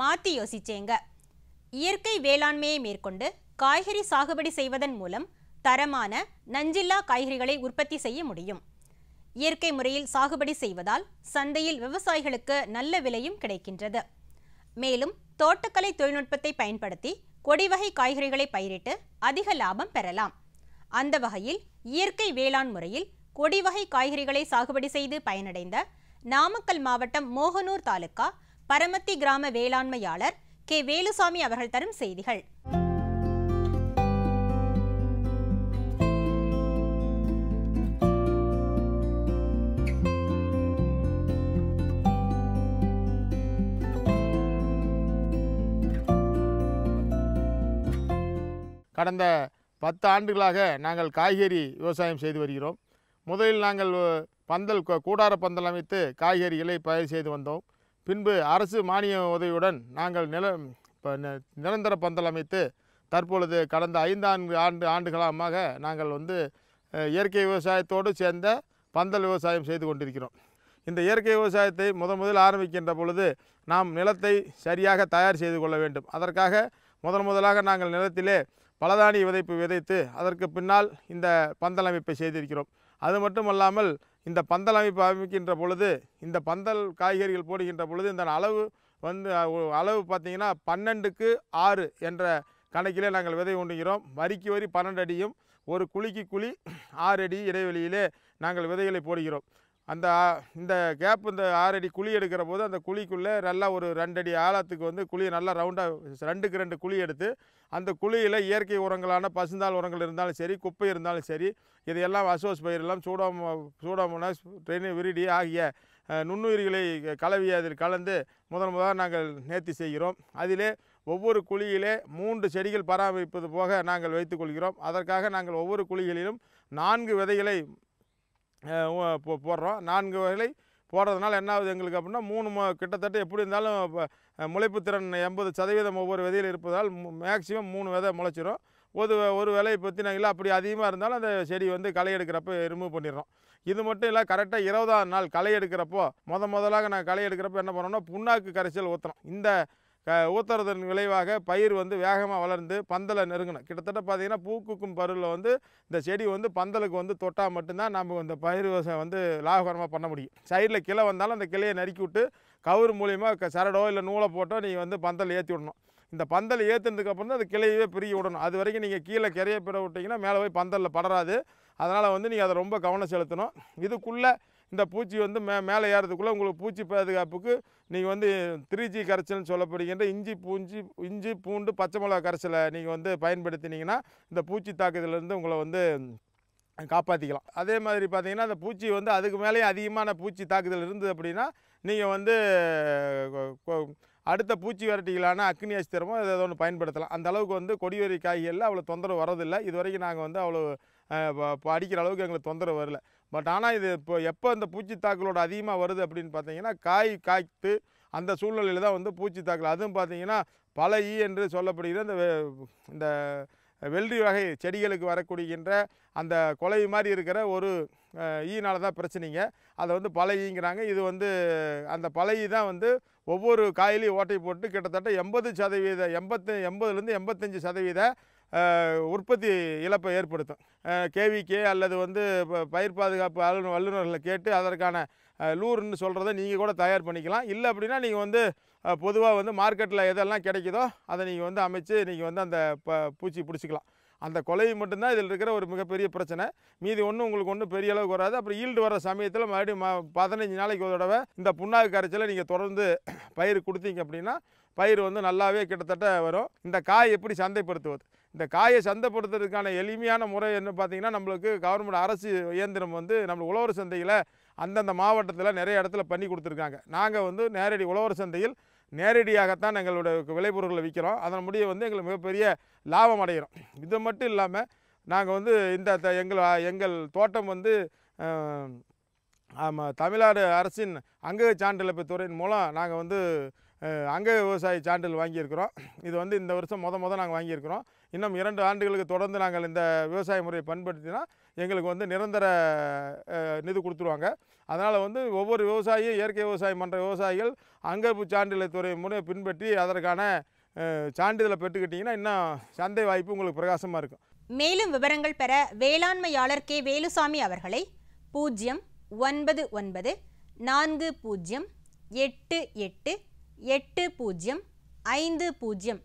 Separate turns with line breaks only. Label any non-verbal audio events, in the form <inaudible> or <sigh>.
மாற்றி யோசிச்சேங்க. இயற்கை வேளாண்மையை மேற்கொண்டு காய்கறி சாகுபடி செய்வதன் மூலம் தரமான நஞ்சில்லா காய்கறிகளை உற்பத்தி செய்ய முடியும். இயற்கை முறையில் சாகுபடி செய்வதால் சந்தையில் விவசாயிகளுக்கு நல்ல விலையும் கிடைக்கின்றது. மேலும் தோட்டக்கலை தொழில்நுட்பத்தை பயன்படுத்தி கொடிவகை காய்கறிகளை பயிரிட்டு அதிக லாபம் பெறலாம். அந்த வகையில் இயற்கை வேளாண் முறையில் கொடிவகை காய்கறிகளை சாகுபடி செய்து பயனடைந்த நாமக்கல் மாவட்டம் மோகனூர் தாலுகா பரமத்தி கிராம வேளாண்மையாளர் கே. வேலுசாமி அவர்கள் தரும் செய்திகள்.
கடந்த பத்து ஆண்டுகளாக நாங்கள் காய்கறி விவசாயம் செய்து வருகிறோம். முதலில் நாங்கள் பந்தல் கூடார பந்தல் அமைத்து காய்கறிகளை பயிர் செய்து வந்தோம். பின்பு அரசு மானிய உதவியுடன் நாங்கள் நில இப்போ நிரந்தர பந்தல் அமைத்து தற்பொழுது கடந்த ஐந்தாண்டு ஆண்டு ஆண்டுகளமாக நாங்கள் வந்து இயற்கை விவசாயத்தோடு சேர்ந்த பந்தல் விவசாயம் செய்து கொண்டிருக்கிறோம். இந்த இயற்கை விவசாயத்தை முதன் முதல் ஆரம்பிக்கின்ற பொழுது நாம் நிலத்தை சரியாக தயார் செய்து கொள்ள வேண்டும். அதற்காக முதன் முதலாக நாங்கள் நிலத்திலே பலதானி விதைப்பு விதைத்து அதற்கு பின்னால் இந்த பந்தல் அமைப்பை செய்திருக்கிறோம். அது மட்டுமல்லாமல் இந்த பந்தல் அமைப்பு அமைக்கின்ற பொழுது இந்த பந்தல் காய்கறிகள் போடுகின்ற பொழுது இந்த அளவு வந்து அளவு பார்த்தீங்கன்னா பன்னெண்டுக்கு ஆறு என்ற கணக்கிலே நாங்கள் விதை உண்டுகிறோம். வரிக்கு வரி பன்னெண்டு அடியும் ஒரு குழிக்கு குழி ஆறு அடி இடைவெளியிலே நாங்கள் விதைகளை போடுகிறோம். அந்த இந்த கேப் இந்த ஆறடி குழி எடுக்கிற போது அந்த குழிக்குள்ளே நல்லா ஒரு ரெண்டடி ஆழத்துக்கு வந்து குழியை நல்லா ரவுண்டாக ரெண்டுக்கு ரெண்டு குழி எடுத்து அந்த குழியில் இயற்கை உரங்களான பசுந்தாள் உரங்கள் இருந்தாலும் சரி குப்பை இருந்தாலும் சரி இதையெல்லாம் அசோஸ் பயிரெல்லாம் சூடாம சூடாமோனாஸ் ட்ரெயின் விரிடி ஆகிய நுண்ணுயிர்களை கலவி அதில் கலந்து முதன் முதலாக நாங்கள் நேர்த்தி செய்கிறோம். அதிலே ஒவ்வொரு குழியிலே மூன்று செடிகள் பராமரிப்பது போக நாங்கள் வைத்துக்கொள்கிறோம் அதற்காக நாங்கள் ஒவ்வொரு குழிகளிலும் நான்கு விதைகளை போடுறோம். நான்கு வகைகளை போடுறதுனால என்ன ஆகுது எங்களுக்கு அப்படின்னா மூணு கிட்டத்தட்ட எப்படி இருந்தாலும் முளைப்பு திறன் எண்பது சதவீதம் ஒவ்வொரு விதையில் இருப்பதால் மேக்சிமம் மூணு விதை முளைச்சிரும். ஒரு ஒரு விலையை பற்றினா இல்லை அப்படி அதிகமாக இருந்தாலும் அந்த செடி வந்து களை எடுக்கிறப்ப ரிமூவ் பண்ணிடுறோம். இது மட்டும் இல்லை கரெக்டாக இருபதாம் நாள் களை எடுக்கிறப்போ முத முதலாக நான் களை எடுக்கிறப்ப என்ன பண்ணோம்னா புண்ணாக்கு கரைசல் ஊற்றுறோம் இந்த க ஊற்றுறதன் விளைவாக பயிர் வந்து வேகமாக வளர்ந்து பந்தலை நெருங்கணும். கிட்டத்தட்ட பார்த்தீங்கன்னா பூக்குக்கும் பருவில் வந்து இந்த செடி வந்து பந்தலுக்கு வந்து தொட்டால் மட்டும்தான் நம்ம இந்த பயிர் விவசாயம் வந்து லாபகரமாக பண்ண முடியும். சைடில் கிளை வந்தாலும் அந்த கிளையை நறுக்கி விட்டு கவுர் மூலிமா சரடோ இல்லை நூலை போட்டோ நீங்கள் வந்து பந்தல் ஏற்றி விடணும். இந்த பந்தல் ஏற்றுனதுக்கப்புறம் தான் அந்த கிளையவே பிரிய விடணும். அது வரைக்கும் நீங்கள் கீழே கிரையை பிற விட்டிங்கன்னா மேலே போய் பந்தலில் படராது. அதனால் வந்து நீங்கள் அதை ரொம்ப கவனம் செலுத்தணும். இதுக்குள்ளே இந்த பூச்சி வந்து மே மேலே ஏறதுக்குள்ளே உங்களுக்கு பூச்சி பாதுகாப்புக்கு நீங்கள் வந்து த்ரீ ஜி கரைச்சல்னு சொல்லப்படுகின்ற இஞ்சி பூஞ்சி இஞ்சி பூண்டு பச்சை மிளகா கரைச்சலை நீங்கள் வந்து பயன்படுத்தினீங்கன்னா இந்த பூச்சி தாக்குதலேருந்து உங்களை வந்து காப்பாற்றிக்கலாம் அதே மாதிரி பார்த்தீங்கன்னா அந்த பூச்சி வந்து அதுக்கு மேலேயும் அதிகமான பூச்சி தாக்குதல் இருந்தது அப்படின்னா நீங்கள் வந்து அடுத்த பூச்சி விரட்டிகளான அக்னி அஸ்திரமோ இதை ஏதோ ஒன்று பயன்படுத்தலாம். அந்த அளவுக்கு வந்து கொடிவேரி காய்களில் அவ்வளோ தொந்தரவு வரதில்லை இது வரைக்கும் நாங்கள் வந்து அவ்வளோ ப- அடிக்கிற அளவுக்கு எங்களுக்கு தொந்தரவு வரல. பட் ஆனால் இது இப்போ எப்போ இந்த பூச்சி தாக்கலோட அதிகமாக வருது அப்படின்னு பார்த்தீங்கன்னா காய் காய்த்து அந்த சூழ்நிலையில் தான் வந்து பூச்சி தாக்கல் அதுவும் பார்த்தீங்கன்னா பல ஈ என்று சொல்லப்படுகிற இந்த இந்த வெள்ளி வகை செடிகளுக்கு வரக்கூடியன்ற அந்த கொலை மாதிரி இருக்கிற ஒரு ஈனால் தான் பிரச்சனைங்க. அதை வந்து பல ஈங்கிறாங்க. இது வந்து அந்த பல தான் வந்து ஒவ்வொரு காயிலையும் ஓட்டை போட்டு கிட்டத்தட்ட எண்பது சதவீத எண்பத்து எண்பதுலேருந்து எண்பத்தஞ்சு சதவீத உற்பத்தி இழப்பை ஏற்படுத்தும். கேவிகே அல்லது வந்து ப- பயிர் பாதுகாப்பு அலுவலர் வல்லுநர்களை கேட்டு அதற்கான அஹ், லூர்ன்னு சொல்கிறத நீங்கள் கூட தயார் பண்ணிக்கலாம். இல்லை அப்படின்னா நீங்கள் வந்து பொதுவாக வந்து மார்க்கெட்டில் எதெல்லாம் கிடைக்குதோ அதை நீங்கள் வந்து அமைச்சு நீங்கள் வந்து அந்த ப பூச்சி பிடிச்சிக்கலாம். அந்த கொலை மட்டும்தான் இதில் இருக்கிற ஒரு மிகப்பெரிய பிரச்சனை. மீதி ஒன்றும் உங்களுக்கு ஒன்றும் பெரிய அளவுக்கு வராது. அப்புறம் ஈல்டு வர சமயத்தில் மறுபடியும் பதினஞ்சு நாளைக்கு ஒரு தடவை இந்த புண்ணாக்கு கரைச்சலை நீங்கள் தொடர்ந்து <clears throat> பயிர் கொடுத்தீங்க அப்படின்னா பயிர் வந்து நல்லாவே கிட்டத்தட்ட வரும். இந்த காய் எப்படி சந்தைப்படுத்துவது? இந்த காயை சந்தைப்படுத்துறதுக்கான எளிமையான முறை என்ன பார்த்தீங்கன்னா நம்மளுக்கு கவர்மெண்ட் அரசு இயந்திரம் வந்து நம்ம உழவர் சந்தையில் அந்தந்த மாவட்டத்தில் நிறைய இடத்துல பண்ணி கொடுத்துருக்காங்க. நாங்கள் வந்து நேரடி உழவர் சந்தையில் நேரடியாகத்தான் எங்களோட விளைபொருட்களை விற்கிறோம் அதன் முடிய வந்து எங்களுக்கு மிகப்பெரிய லாபம் அடைகிறோம். இது மட்டும் இல்லாமல் நாங்கள் வந்து இந்த த- எங்கள் எங்கள் தோட்டம் வந்து ஆமாம் தமிழ்நாடு அரசின் அங்கக சான்றிழப்பு துறையின் மூலம் நாங்கள் வந்து அங்க அங்கக விவசாய சான்றிதழ் வாங்கியிருக்கிறோம். இது வந்து இந்த வருஷம் முத முத நாங்கள் வாங்கியிருக்கிறோம். இன்னும் இரண்டு ஆண்டுகளுக்கு தொடர்ந்து நாங்கள் இந்த விவசாய முறையை பயன்படுத்தினா எங்களுக்கு வந்து நிரந்தர நிதி கொடுத்துருவாங்க. அதனால் வந்து ஒவ்வொரு விவசாயியும் இயற்கை விவசாயம் பண்ணுற விவசாயிகள் அங்கப்பு சான்றிதழ் துறை முறை பின்பற்றி அதற்கான சான்றிதழை பெற்றுக்கிட்டிங்கன்னா இன்னும் சந்தை வாய்ப்பு உங்களுக்கு பிரகாசமாக இருக்கும்.
மேலும் விவரங்கள் பெற வேளாண்மையாளர் கே. வேலுசாமி அவர்களை பூஜ்ஜியம் ஒன்பது ஒன்பது நான்கு பூஜ்ஜியம் எட்டு எட்டு எட்டு பூஜ்ஜியம் ஐந்து பூஜ்ஜியம்